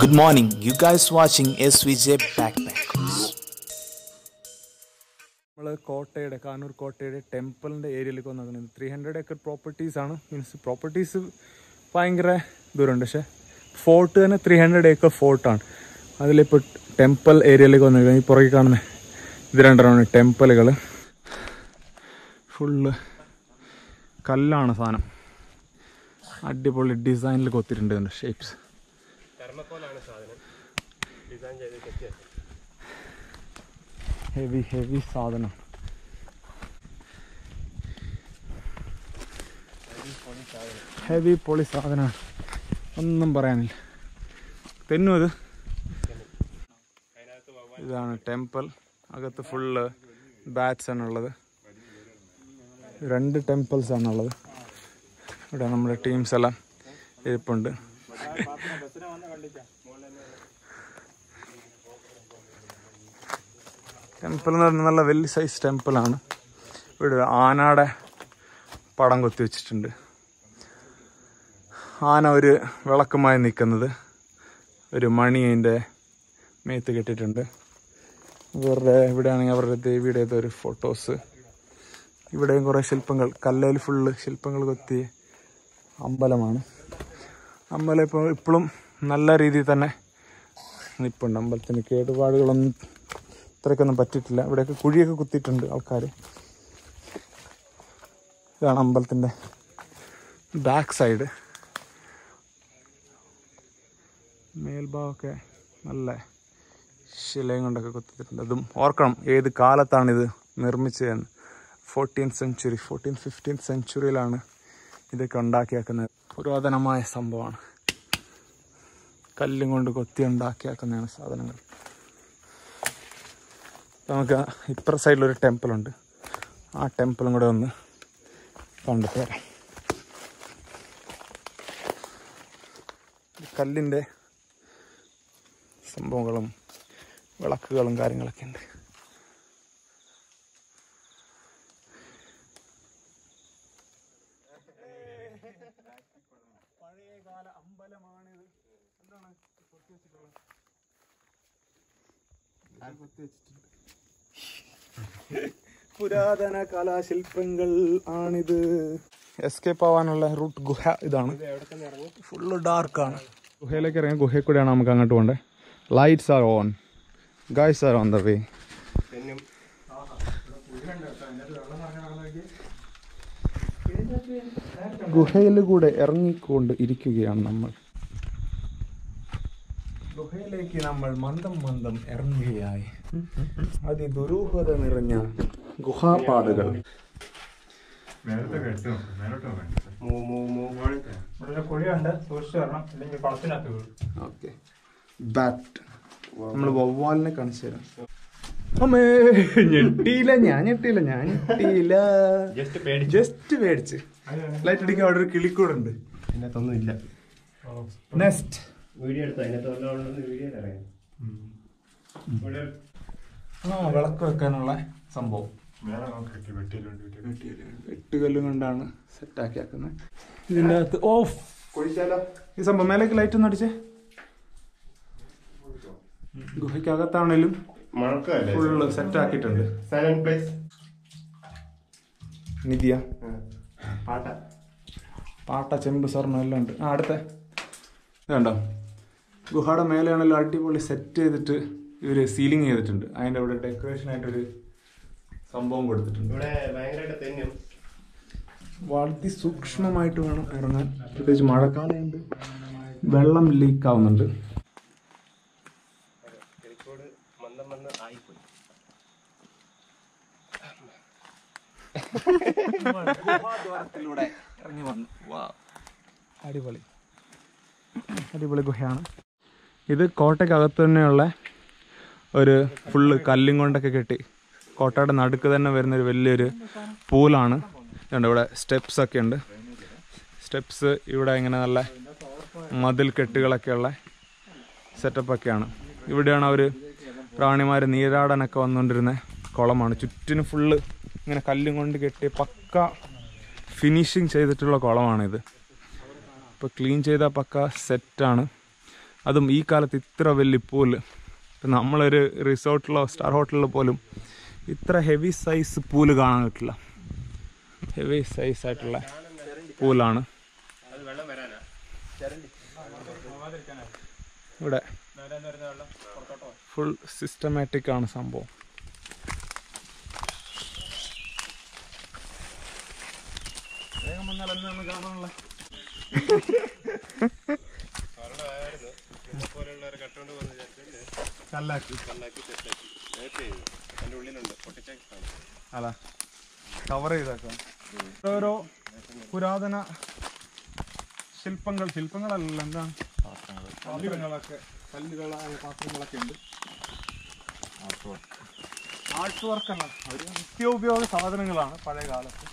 Good morning. You guys watching SVJ Backpackers. നമ്മൾ കോട്ടയുടെ കാനൂർ കോട്ടയുടെ ടെമ്പിളിന്റെ ഏരിയയിലേക്ക് വന്നിരിക്കുന്നത് ത്രീ ഹൺഡ്രഡ് ഏക്കർ പ്രോപ്പർട്ടീസ് ആണ്. മീൻസ് പ്രോപ്പർട്ടീസ് ഭയങ്കര ദൂരമുണ്ട്. പക്ഷേ ഫോർട്ട് തന്നെ ത്രീ ഹൺഡ്രഡ് ഏക്കർ ഫോർട്ടാണ് അതിലിപ്പോൾ ടെമ്പിൾ ഏരിയയിലേക്ക് വന്നിരിക്കുന്നത് ഈ പുറകെ കാണുന്ന ഇത് രണ്ടെണ്ണമാണ് ടെമ്പിളുകൾ ഫുള്ള് കല്ലാണ് സാധനം. അടിപൊളി ഡിസൈനിൽ കൊത്തിട്ടുണ്ട് ഷേപ്സ് ഹെവി ഹെവി സാധനം. ഹെവി പൊളി സാധനമാണ് ഒന്നും പറയാനില്ല. തെന്നു അത് ഇതാണ് ടെമ്പിൾ അകത്ത് ഫുള്ള് ബാറ്റ്സ് ആണുള്ളത്. രണ്ട് ടെമ്പിൾസ് ആണുള്ളത്. ഇവിടെ നമ്മുടെ ടീംസ് എല്ലാം ഇരിപ്പുണ്ട്. ടെമ്പിൾ എന്ന് പറഞ്ഞാൽ നല്ല വലിയ സൈസ് ടെമ്പിളാണ് ഇവിടെ ആനയുടെ പടം കൊത്തി വെച്ചിട്ടുണ്ട്. ആന ഒരു വിളക്കുമായി നിൽക്കുന്നത്. ഒരു മണി അതിന്റെ മേത്ത് കെട്ടിയിട്ടുണ്ട്. ഇവരുടെ ഇവിടെയാണെങ്കിൽ അവരുടെ ദേവിയുടെ ഏതോ ഒരു ഫോട്ടോസ് ഇവിടെയും കുറേ ശില്പങ്ങൾ കല്ലയിൽ ഫുള്ള് ശില്പങ്ങൾ കൊത്തിയ അമ്പലമാണ്. അമ്പലം ഇപ്പോൾ ഇപ്പോഴും നല്ല രീതിയിൽ തന്നെ നിൽപ്പുണ്ട് അമ്പലത്തിന് കേടുപാടുകളൊന്നും ഇത്രയ്ക്കൊന്നും പറ്റിയിട്ടില്ല. ഇവിടെയൊക്കെ കുഴിയൊക്കെ കുത്തിയിട്ടുണ്ട് ആൾക്കാർ ഇതാണ് അമ്പലത്തിന്റെ ബാക്ക് സൈഡ് മേൽഭാഗമൊക്കെ നല്ല ശിലയും കൊണ്ടൊക്കെ കൊത്തിയിട്ടുണ്ട്. അതും ഓർക്കണം ഏത് കാലത്താണിത് നിർമ്മിച്ചതെന്ന്. ഫോർട്ടീൻ സെഞ്ചുറി ഫോർട്ടീൻ ഫിഫ്റ്റീൻ സെഞ്ചുറിയിലാണ് ഇതൊക്കെ ഉണ്ടാക്കിയാക്കുന്നത്. പുരാതനമായ സംഭവമാണ്. കല്ലും കൊണ്ട് കൊത്തി ഉണ്ടാക്കിയാക്കുന്നതാണ് സാധനങ്ങൾ. നമുക്ക് ഇപ്പുറ സൈഡിലൊരു ടെമ്പിളുണ്ട് ആ ടെമ്പിളും കൂടെ ഒന്ന് കണ്ടിട്ട് വരാം കല്ലിന്റെ സംഭവങ്ങളും വിളക്കുകളും കാര്യങ്ങളൊക്കെ ഉണ്ട്. പഴയകാല എന്താണ് കൊത്തി വെച്ചിട്ടുള്ളത് കൊത്തി വെച്ചിട്ടുണ്ട് പുരാതന കലാശില്പങ്ങൾ ആണിത്. എസ്കേപ്പ് ആവാനുള്ള റൂട്ട് ഗുഹ ഇതാണ്. ഫുള്ള് ഡാർക്കാണ് ഗുഹയിലേക്ക് ഇറങ്ങിയ ഗുഹയിൽ കൂടെയാണ് നമുക്ക് അങ്ങോട്ട് പോകേണ്ടത് lights are on guys are on the way ഗുഹയിൽ കൂടെ ഇറങ്ങിക്കൊണ്ട് ഇരിക്കുകയാണ് നമ്മൾ. ഗുഹയിലേക്ക് നമ്മൾ മന്ദം മന്ദം ഇറങ്ങുകയായി. അതിദുരൂഹത നിറഞ്ഞ ഗുഹാപാടുകൾ സൂക്ഷിച്ചു വരണം. അല്ലെങ്കിൽ കുളത്തിനകത്ത് വീഴും. ഓക്കെ ബാറ്റ് നമ്മൾ വവ്വാലിനെ കാണിച്ചു തരാം. അമ്മേ ഞെട്ടിയില്ല ഞാൻ ഞെട്ടിയില്ല ഞാൻ ഞെട്ടിയില്ല. ജസ്റ്റ് പേടി ജസ്റ്റ് പേടിച്ച്. ലൈറ്റ് അടിക്കാൻ അവിടെ ഒരു കിളിക്കൂടുണ്ട്. അതിനകത്തൊന്നും ഇല്ല. നെക്സ്റ്റ് വീഡിയോ ആ വിളക്ക് വെക്കാനുള്ള സംഭവം. വെട്ടുകല്ലും കൊണ്ടാണ് സെറ്റാക്കി ആക്കുന്നത്. ഇതിന്റെ അകത്ത് ഓഫ് ഈ സംഭവം മേലേക്ക് ലൈറ്റ് ഒന്ന് അടിച്ചേ. ഗുഹയ്ക്കകത്താണേലും ഫുള്ള് സെറ്റ് ആക്കിയിട്ടുണ്ട്. സൈലന്റ് പ്ലേസ് നിധിയ. പാട്ട. പാട്ട ചെമ്പ് സ്വർണം എല്ലാം ഉണ്ട്. ആ അടുത്ത. ഇതുണ്ടോ ഗുഹയുടെ മേലെയാണല്ലോ അടിപൊളി സെറ്റ് ചെയ്തിട്ട് ഇവർ സീലിംഗ് ചെയ്തിട്ടുണ്ട്. അതിന്റെ അവിടെ ഡെക്കറേഷൻ ആയിട്ടൊരു സംഭവം കൊടുത്തിട്ടുണ്ട്. ഇവിടെ ഭയങ്കരമായിട്ട് തെന്നും വളരെ സൂക്ഷ്മമായിട്ട് വേണം ഇറങ്ങാൻ. പ്രത്യേകിച്ച് മഴക്കാലമുണ്ട് വെള്ളം ലീക്ക് ആവുന്നുണ്ട് കോഴിക്കോട് മന്ദം മന്ദം ആയിപ്പോയി ഇറങ്ങി വന്നു. അടിപൊളി. അടിപൊളി ഗുഹയാണ്. ഇത് കോട്ടയ്ക്കകത്ത് തന്നെയുള്ള ഒരു ഫുള്ള് കല്ലും കൊണ്ടൊക്കെ കെട്ടി കോട്ടയുടെ നടുക്ക് തന്നെ വരുന്ന ഒരു വലിയൊരു പൂലാണ്. ഇതുണ്ട് ഇവിടെ സ്റ്റെപ്സ് ഒക്കെ ഉണ്ട്. സ്റ്റെപ്സ് ഇവിടെ ഇങ്ങനെ നല്ല മതിൽ കെട്ടുകളൊക്കെയുള്ള സെറ്റപ്പൊക്കെയാണ് ഇവിടെയാണ് അവർ പ്രാണിമാർ നീരാടാനൊക്കെ വന്നുകൊണ്ടിരുന്ന കുളമാണ്. ചുറ്റിനും ഫുള്ള് ഇങ്ങനെ കല്ലും കൊണ്ട് കെട്ടി പക്ക ഫിനിഷിങ് ചെയ്തിട്ടുള്ള കുളമാണിത്. ഇപ്പോൾ ക്ലീൻ ചെയ്ത പക്ക സെറ്റാണ്. അതും ഈ കാലത്ത് ഇത്ര വലിയ പൂൽ ഇപ്പം നമ്മളൊരു റിസോർട്ടിലോ സ്റ്റാർ ഹോട്ടലിലോ പോലും ഇത്ര ഹെവി സൈസ് പൂൽ കാണാൻ കിട്ടില്ല ഹെവി സൈസ് ആയിട്ടുള്ള പൂലാണ് ഇവിടെ ഫുൾ സിസ്റ്റമാറ്റിക് ആണ് സംഭവം. വേഗം വന്നാൽ എന്നാണ് കാണാനുള്ള കല്ലാക്കി. അല്ല കവർ ചെയ്തേക്കാം. ഓരോ പുരാതന ശില്പങ്ങൾ ശില്പങ്ങളല്ല എന്താണ്? പാത്രങ്ങളൊക്കെ കല്ലുകളായ പാത്രങ്ങളൊക്കെ ഉണ്ട്. ആർട്ട് വർക്ക് എന്നാണ് ഒരു നിത്യോപയോഗ സാധനങ്ങളാണ് പഴയ കാലത്ത്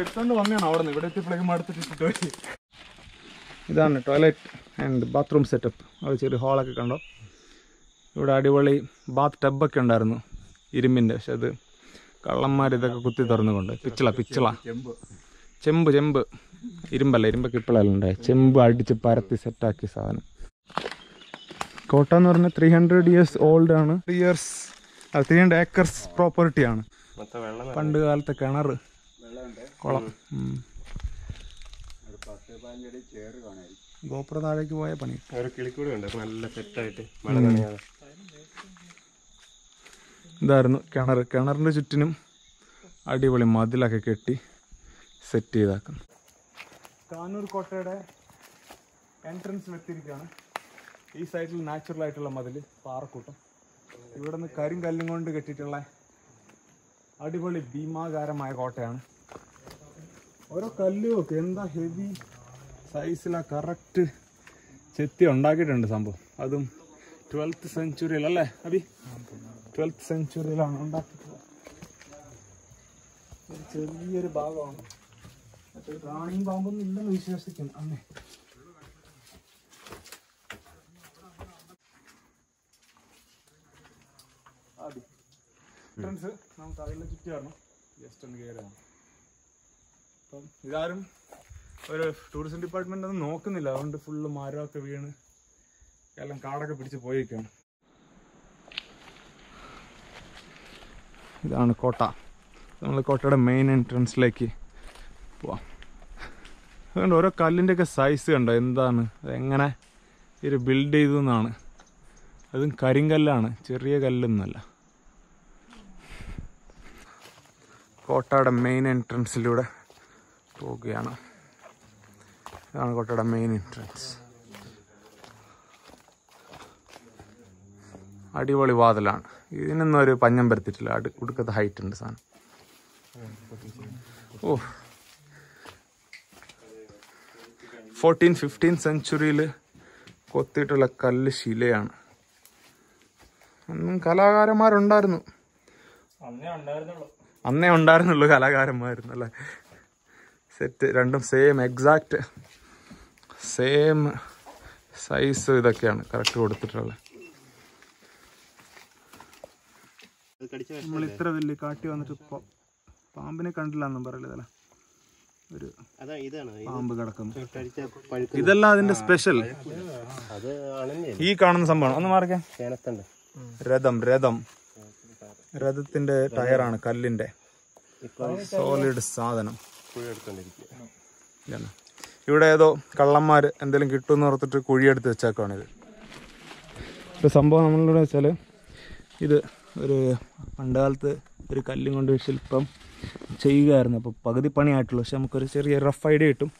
എടുത്തോണ്ട് വന്നതാണ് അവിടെ നിന്ന് ഇവിടെ എത്തിയപ്പോഴേക്കും അടുത്തിട്ടിട്ട് പോയി. ഇതാണ് ടോയ്ലറ്റ് ആൻഡ് ബാത്റൂം സെറ്റപ്പ് അത് ചെറിയ ഹാളൊക്കെ കണ്ടോ? ഇവിടെ അടിപൊളി ബാത്ത് ടബൊക്കെ ഉണ്ടായിരുന്നു. ഇരുമ്പിന്റെ പക്ഷെ അത് കള്ളന്മാർ ഇതൊക്കെ കുത്തി തുറന്നുകൊണ്ട്. പിച്ചള പിച്ചള. ചെമ്പ്. ചെമ്പ് ഇരുമ്പല്ല? ഇരുമ്പൊക്കെ ഇപ്പോഴല്ല ഉണ്ടായി ചെമ്പ് അടിച്ച് പരത്തി സെറ്റാക്കിയ സാധനം. കോട്ട എന്ന് പറഞ്ഞാൽ ത്രീ ഹൺഡ്രഡ് ഇയേഴ്സ് ഓൾഡ് ആണ്. Three years three hundred acres പ്രോപ്പർട്ടിയാണ് പണ്ട് കാലത്തെ കിണർ കുളം. ഗോപുര താഴേക്ക് പോയ പണി ഒരു കിളിക്കൂടി ഉണ്ട് നല്ല സെറ്റായിട്ട് മഴ നനയാതെ. ഇതായിരുന്നു കിണർ. കിണറിന്റെ ചുറ്റിനും അടിപൊളി മതിലൊക്കെ കെട്ടി സെറ്റ് ചെയ്താക്കുന്നു. കാനൂർ കോട്ടയുടെ എൻട്രൻസ് എത്തിയിരിക്കുകയാണ്. ഈ സൈഡിൽ നാച്ചുറൽ ആയിട്ടുള്ള മതിൽ പാറക്കൂട്ടം. ഇവിടെ നിന്ന് കരിങ്കല്ലും കൊണ്ട് കെട്ടിയിട്ടുള്ള അടിപൊളി ഭീമാകാരമായ കോട്ടയാണ്. ഓരോ കല്ലും ഒക്കെ എന്താ ഹെവി സൈസിലാ കറക്റ്റ് ചെത്തി ഉണ്ടാക്കിയിട്ടുണ്ട് സംഭവം. അതും ട്വൽത്ത് സെഞ്ചുറിയിൽ അല്ലേ അബി? ട്വൽത്ത് സെഞ്ചുറിയിലാണ് ഉണ്ടാക്കിയിട്ടുള്ളത്. ചെറിയൊരു ഭാഗമാണ്. റാണിയും പാമ്പൊന്നും ഇല്ലെന്ന് വിശ്വസിക്കുന്നു. അമ്മേ. ഫ്രണ്ട്സ് നമുക്ക് അതിലെ ചുറ്റി വരണം. ജസ്റ്റ് ഒന്ന് കയറാണ് അപ്പം ഇതാരും ഒരു ടൂറിസം ഡിപ്പാർട്ട്മെന്റ് ഒന്നും നോക്കുന്നില്ല. അതുകൊണ്ട് ഫുള്ള് മരമൊക്കെ വീണ് എല്ലാം കാടൊക്കെ പിടിച്ച് പോയിരിക്കുകയാണ് ഇതാണ് കോട്ട. നമ്മൾ കോട്ടയുടെ മെയിൻ എൻട്രൻസിലേക്ക് പോവാം. അതുകൊണ്ട് ഓരോ കല്ലിന്റെയൊക്കെ സൈസ് കണ്ടോ? എന്താണ്? അതെങ്ങനെ ഇത് ബിൽഡ് ചെയ്തു എന്നാണ്. അതും കരിങ്കല്ലാണ്. ചെറിയ കല്ലൊന്നുമല്ല. കോട്ടയുടെ മെയിൻ എൻട്രൻസിലൂടെ പോവുകയാണ്. ഇതാണ് കോട്ടയുടെ മെയിൻ എൻട്രൻസ് അടിപൊളി വാതിലാണ്. ഇതിനൊന്നും ഒരു പഞ്ഞം പരത്തിട്ടില്ല അടി ഉടുക്കത്തെ ഹൈറ്റ് ഉണ്ട് സാധനം. ഓ. ഫോർട്ടീൻ ഫിഫ്റ്റീൻ സെഞ്ചുറിയിൽ കൊത്തിയിട്ടുള്ള കല്ല് ശിലയാണ്. അന്നും കലാകാരന്മാരുണ്ടായിരുന്നു. അന്നേ ഉണ്ടായിരുന്നുള്ളൂ. കലാകാരന്മാരുന്നല്ലേ ഉണ്ടായിരുന്നുള്ളൂ കലാകാരന്മാരുന്നു അല്ലേ സെറ്റ് രണ്ടും സെയിം എക്സാക്റ്റ് സെയിം സൈസ് ഇതൊക്കെയാണ് കറക്റ്റ് കൊടുത്തിട്ടുള്ളത്. നമ്മൾ ഇത്ര വലിയ കാട്ടി വന്നിട്ട് പാമ്പിനെ കണ്ടില്ല എന്നും പറയലതല്ല ഒരു പാമ്പ് കിടക്കുന്നു. ഇതല്ല അതിന്റെ സ്പെഷ്യൽ ഈ കാണുന്ന സംഭവം ഒന്ന് മാറിക്കാൻ രഥം രഥം. രഥത്തിന്റെ ടയറാണ് കല്ലിന്റെ. സോളിഡ് സാധനം. കുഴി എടുത്തോണ്ടിരിക്കുക ഇതാണ്. ഇവിടെ ഏതോ കള്ളന്മാർ എന്തെങ്കിലും കിട്ടുമെന്ന് ഓർത്തിട്ട് കുഴിയെടുത്ത് വെച്ചേക്കാണിത് ഇപ്പോൾ സംഭവം നമ്മളിവിടെ വെച്ചാൽ ഇത് ഒരു പണ്ടുകാലത്ത് ഒരു കല്ലും കൊണ്ട് ശില്പം ചെയ്യുകയായിരുന്നു. അപ്പോൾ പകുതി പണിയായിട്ടുള്ളൂ. പക്ഷെ നമുക്കൊരു ചെറിയ റഫ് ഐഡിയ കിട്ടും.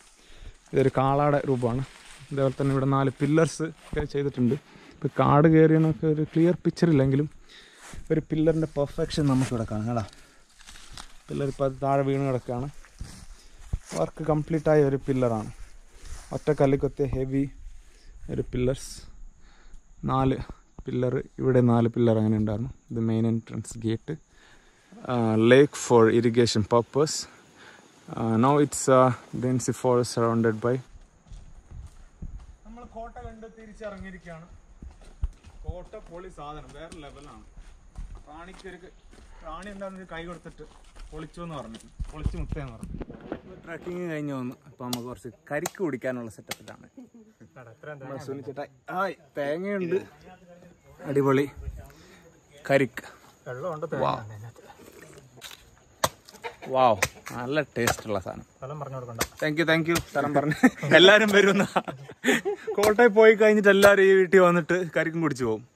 ഇതൊരു കാളാടെ രൂപമാണ്. അതേപോലെ തന്നെ ഇവിടെ നാല് പില്ലർസ് ഒക്കെ ചെയ്തിട്ടുണ്ട്. ഇപ്പോൾ കാട് കയറിയെന്നൊക്കെ ഒരു ക്ലിയർ പിക്ചർ ഇല്ലെങ്കിലും ഒരു പില്ലറിന്റെ പെർഫെക്ഷൻ നമുക്കിവിടെ കാണാം. കേടാ പില്ലർ ഇപ്പോൾ അത് താഴെ വീണ് കിടക്കുകയാണ്. വർക്ക് കംപ്ലീറ്റ് ആയ ഒരു പില്ലറാണ്. ഒറ്റ കൊത്തിയ ഹെവി ഒരു പില്ലർസ്. നാല് പില്ലർ ഇവിടെ നാല് പില്ലർ അങ്ങനെ ഉണ്ടായിരുന്നു. ഇത് main entrance gate lake for irrigation purpose no it's dense forest surrounded by നമ്മൾ കോട്ട കണ്ട് തിരിച്ചിറങ്ങിയിരിക്കുകയാണ്. കോട്ട പൊളി സാധനം. വേറെ ലെവലാണ് റാണിക്കൊരു റാണി എന്താണെന്ന് കൈ കൊടുത്തിട്ട് പൊളിച്ചു എന്ന് പറഞ്ഞു പൊളിച്ചു മുത്തേന്ന് പറഞ്ഞു ട്രക്കിങ് കഴിഞ്ഞ് വന്നു. അപ്പൊ നമുക്ക് കുറച്ച് കരിക്ക് കുടിക്കാനുള്ള സെറ്റപ്പിലാണ്. സുനിച്ചേട്ടാ തേങ്ങയുണ്ട്. അടിപൊളി കരിക്ക്. വാവ് നല്ല ടേസ്റ്റ് ഉള്ള സാധനം താങ്ക് യു താങ്ക് യു സ്ഥലം പറഞ്ഞു. എല്ലാരും വരുന്ന. കോട്ടയം പോയി കഴിഞ്ഞിട്ട് എല്ലാരും ഈ വീട്ടിൽ വന്നിട്ട് കരിക്കും കുടിച്ചു പോകും